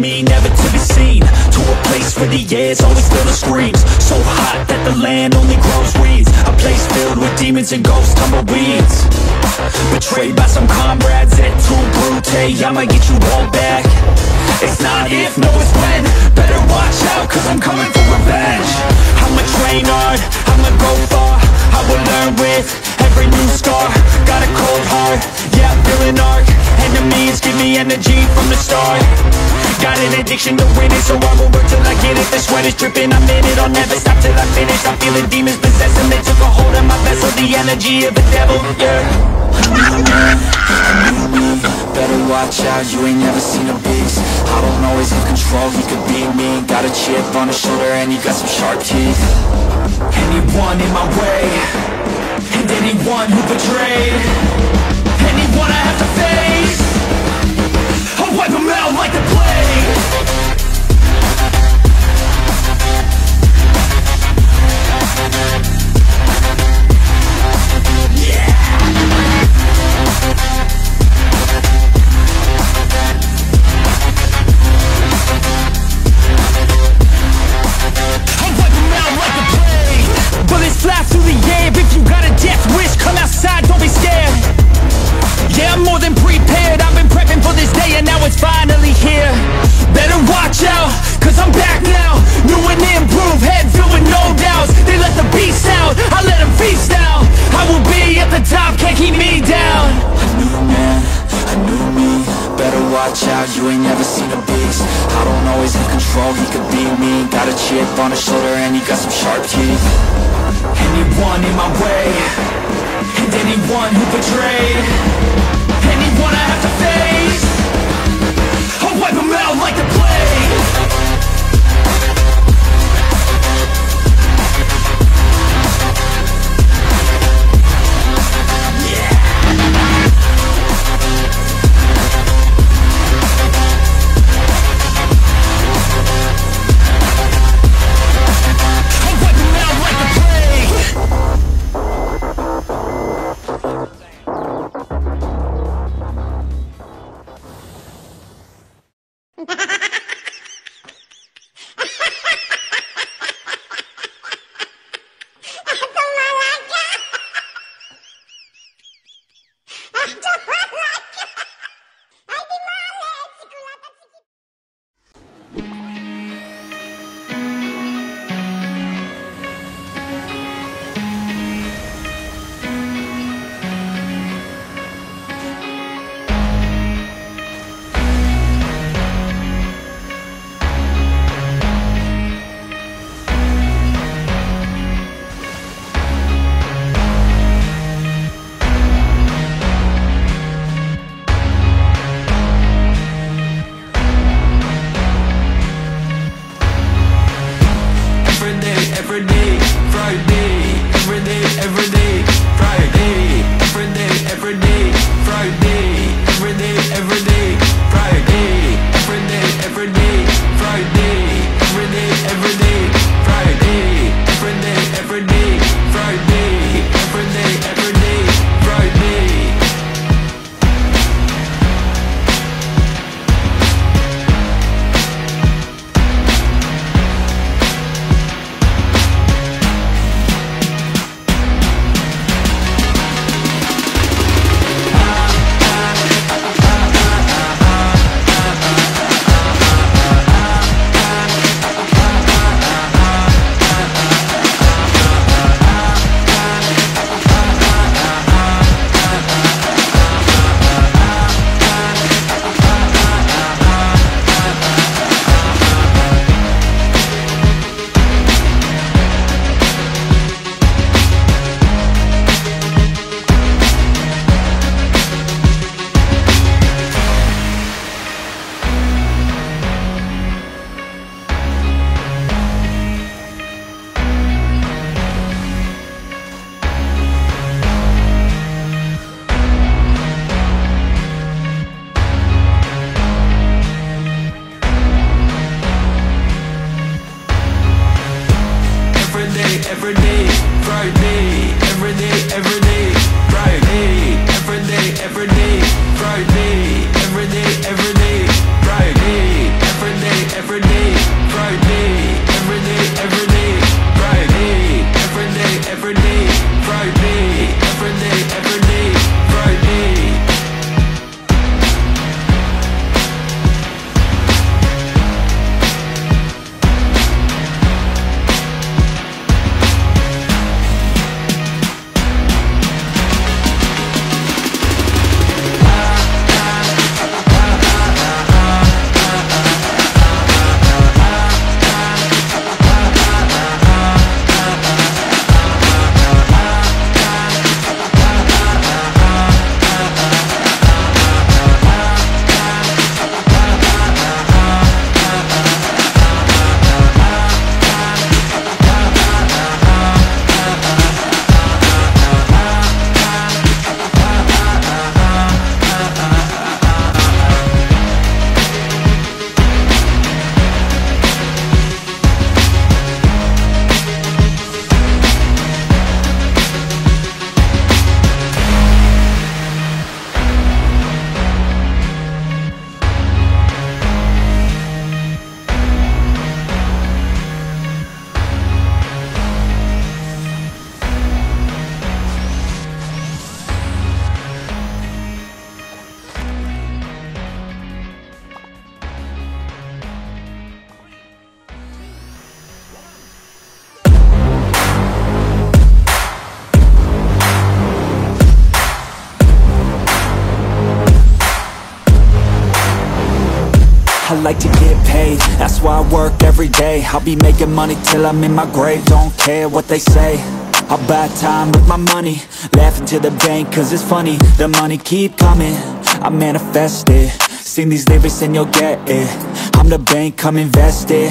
me, never to be seen. To a place where the air's always filled with screams. So hot that the land only grows weeds. A place filled with demons and ghosts, tumbleweeds. Betrayed by some comrades et tu Brute I'ma get you all back. It's not if, no it's when. Better watch out, cause I'm coming for revenge. I'ma train hard, I'ma go far. I will learn with every new scar. Got a cold heart, yeah, feeling arc Give me energy from the start. Got an addiction to winning, so I will work till I get it. The sweat is dripping, I'm in it, I'll never stop till I finish. I'm feeling demons possessing, they took a hold of my vessel. The energy of the devil, yeah. Better watch out, you ain't never seen a beast. I don't always have control, he could be me. Got a chip on his shoulder and he got some sharp teeth. Anyone in my way And anyone who betrayed wipe them out like the plague sharp teeth. Anyone in my way. And anyone who betrayed like to get paid. That's why I work every day. I'll be making money till I'm in my grave. Don't care what they say. I'll buy time with my money. Laughing to the bank cause it's funny. The money keep coming. I manifest it. Sing these lyrics and you'll get it. I'm the bank, come invest it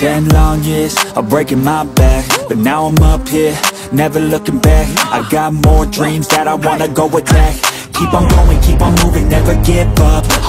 Ten long years of breaking my back But now I'm up here, never looking back. I got more dreams that I wanna go attack. Keep on going, keep on moving, never give up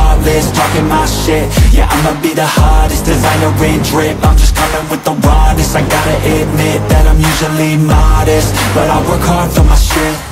thoughtless, talking my shit. Yeah, I'ma be the hottest designer in drip. I'm just coming with the rawness. I gotta admit that I'm usually modest But I work hard for my shit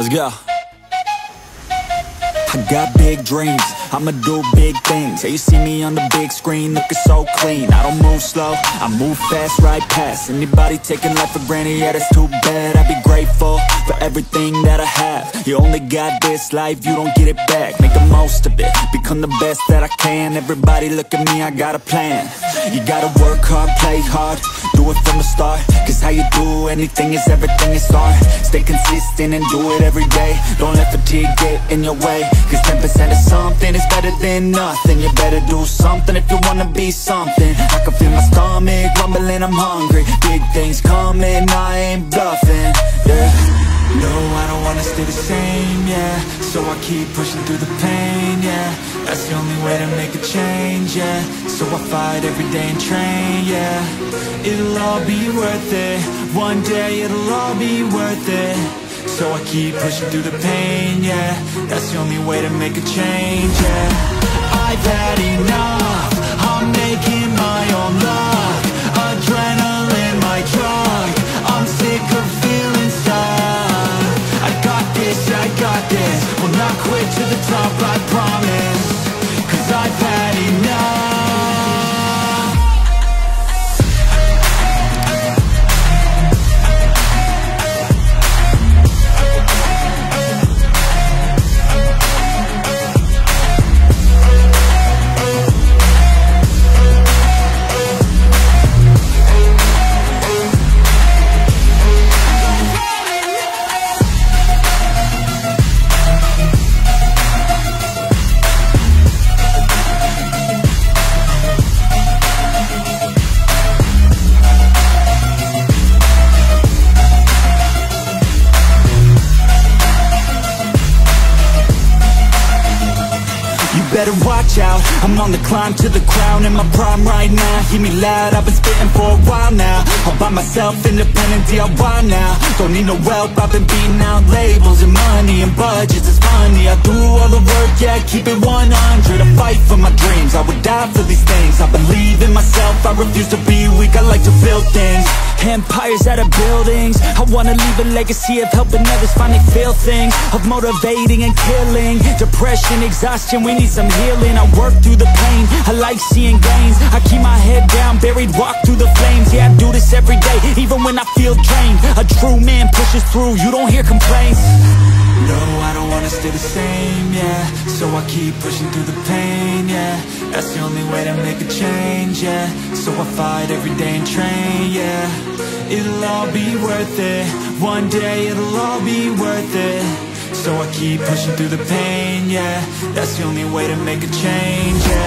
Let's go. I got big dreams, I'ma do big things. Yeah, you see me on the big screen, looking so clean. I don't move slow, I move fast, right past. Anybody taking life for granted, yeah, that's too bad. I'd be grateful for everything that I have. You only got this life, you don't get it back. Make the most of it, become the best that I can. Everybody look at me, I got a plan You gotta work hard, play hard Do it from the start. Cause how you do anything is everything you start Stay consistent and do it every day. Don't let fatigue get in your way. Cause 10% of something is better than nothing. You better do something if you wanna be something. I can feel my stomach rumbling, I'm hungry. Big things coming, I ain't bluffing, yeah no, I don't wanna stay the same, yeah. So I keep pushing through the pain, yeah. That's the only way to make a change, yeah. So I fight every day and train, yeah. It'll all be worth it. One day it'll all be worth it. So I keep pushing through the pain, yeah. That's the only way to make a change, yeah. I've had enough. I'm making my own luck. Adrenaline, my drug got I got this. Will not quit to the top, I promise. Cause I've had enough better watch out, I'm on the climb to the crown In my prime right now, hear me loud I've been spitting for a while now. All by myself, independent DIY now. Don't need no help, I've been beating out labels And money and budgets, it's funny I do all the work, yeah, keep it 100 I fight for my dreams, I would die for these things. I believe in myself, I refuse to be weak I like to build things. Empires out of buildings I wanna leave a legacy of helping others finally feel things Of motivating and killing. Depression, exhaustion, we need some healing. I work through the pain, I like seeing gains. I keep my head down, buried, walk through the flames. Yeah, I do this every day, even when I feel drained. A true man pushes through, you don't hear complaints no, I don't wanna stay the same, yeah. So I keep pushing through the pain, yeah. That's the only way to make a change, yeah. So I fight every day and train, yeah. It'll all be worth it. One day it'll all be worth it. So I keep pushing through the pain, yeah. That's the only way to make a change, yeah